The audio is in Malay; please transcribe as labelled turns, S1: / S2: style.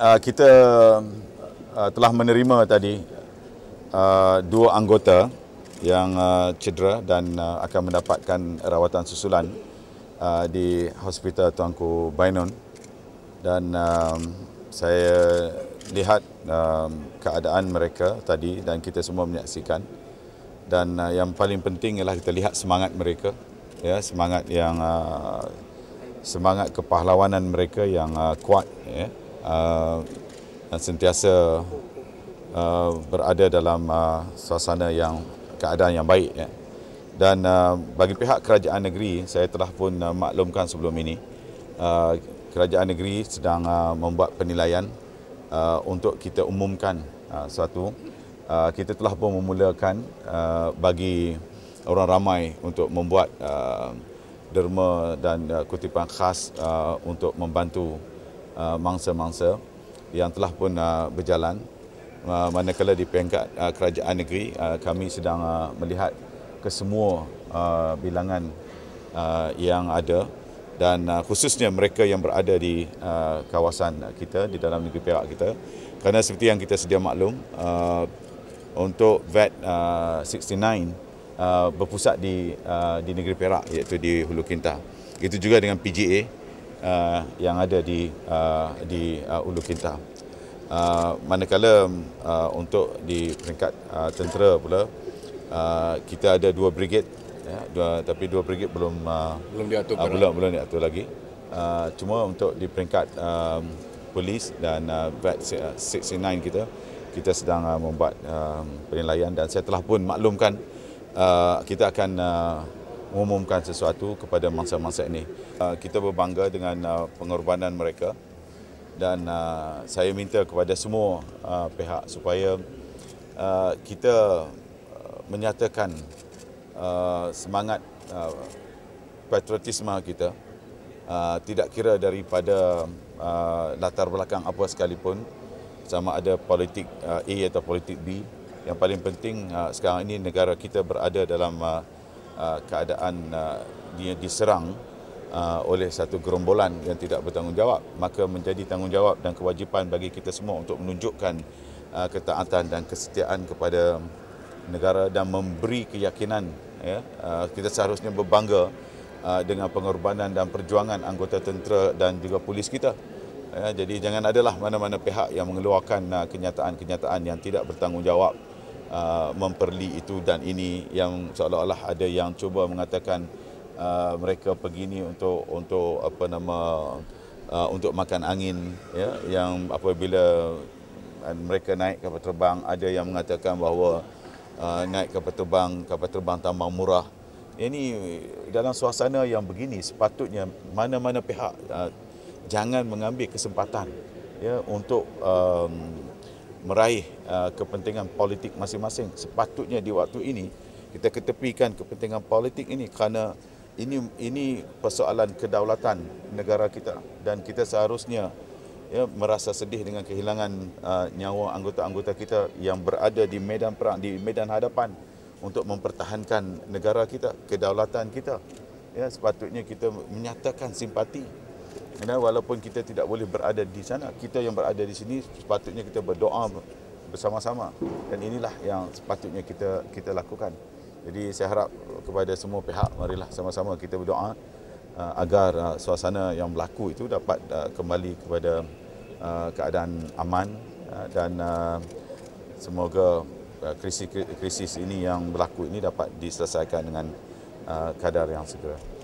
S1: uh, kita uh, telah menerima tadi uh, dua anggota yang uh, cedera dan uh, akan mendapatkan rawatan susulan uh, di Hospital Tuanku Bainon dan um, saya lihat um, keadaan mereka tadi dan kita semua menyaksikan. Dan uh, yang paling penting ialah kita lihat semangat mereka ya semangat yang uh, semangat kepahlawanan mereka yang uh, kuat ya uh, dan sentiasa uh, berada dalam uh, suasana yang keadaan yang baik ya. Dan uh, bagi pihak kerajaan negeri saya telah pun uh, maklumkan sebelum ini uh, kerajaan negeri sedang uh, membuat penilaian uh, untuk kita umumkan uh, suatu uh, kita telah pun memulakan uh, bagi orang ramai untuk membuat uh, derma dan uh, kutipan khas uh, untuk membantu uh, mangsa-mangsa yang telah pun uh, berjalan uh, manakala di peringkat kerajaan negeri kami sedang melihat kesemua bilangan yang ada dan khususnya mereka yang berada di kawasan kita di dalam negeri Perak kita. Kerana seperti yang kita sedia maklum untuk VAT uh, 69 uh, berpusat di di negeri Perak iaitu di Hulu Kintah itu juga dengan PGA uh, yang ada di uh, di uh, Ulu Kintah. Uh, manakala uh, untuk di peringkat uh, tentera pula uh, kita ada dua brigade ya, dua, tapi dua brigade belum uh,
S2: belum diatur
S1: uh, belum belum diatur lagi. Uh, cuma untuk di peringkat um, polis dan uh, VAT 69 kita kita sedang uh, membuat uh, penilaian dan saya telah pun maklumkan uh, kita akan uh, mengumumkan sesuatu kepada mangsa-mangsa ini. Uh, kita berbangga dengan uh, pengorbanan mereka dan uh, saya minta kepada semua pihak supaya kita menyatakan semangat patriotisme kita tidak kira daripada latar belakang apa sekalipun sama ada politik A atau politik B yang paling penting sekarang ini negara kita berada dalam Uh, keadaan uh, dia diserang uh, oleh satu gerombolan yang tidak bertanggungjawab. Maka menjadi tanggungjawab dan kewajipan bagi kita semua untuk menunjukkan ketaatan dan kesetiaan kepada negara dan memberi keyakinan ya. Kita seharusnya berbangga dengan pengorbanan dan perjuangan anggota tentera dan juga polis kita. Ya, jadi jangan adalah mana-mana pihak yang mengeluarkan kenyataan-kenyataan yang tidak bertanggungjawab uh, memperli itu dan ini yang seolah-olah ada yang cuba mengatakan uh, mereka pergi ni untuk untuk apa nama uh, untuk makan angin ya yang apabila uh, mereka naik kapal terbang ada yang mengatakan bahawa uh, naik kapal terbang kapal terbang tambang murah. Ini dalam suasana yang begini sepatutnya mana-mana pihak uh, jangan mengambil kesempatan ya untuk um, meraih uh, kepentingan politik masing-masing. Sepatutnya di waktu ini kita ketepikan kepentingan politik ini kerana ini ini persoalan kedaulatan negara kita dan kita seharusnya ya merasa sedih dengan kehilangan uh, nyawa anggota-anggota kita yang berada di medan perang di medan hadapan untuk mempertahankan negara kita, kedaulatan kita. Ya sepatutnya kita menyatakan simpati Karena walaupun kita tidak boleh berada di sana, kita yang berada di sini sepatutnya kita berdoa bersama-sama dan inilah yang sepatutnya kita kita lakukan. Jadi saya harap kepada semua pihak marilah sama-sama kita berdoa uh, agar uh, suasana yang berlaku itu dapat uh, kembali kepada uh, keadaan aman uh, dan uh, semoga uh, krisis krisis ini yang berlaku ini dapat diselesaikan dengan uh, kadar yang segera.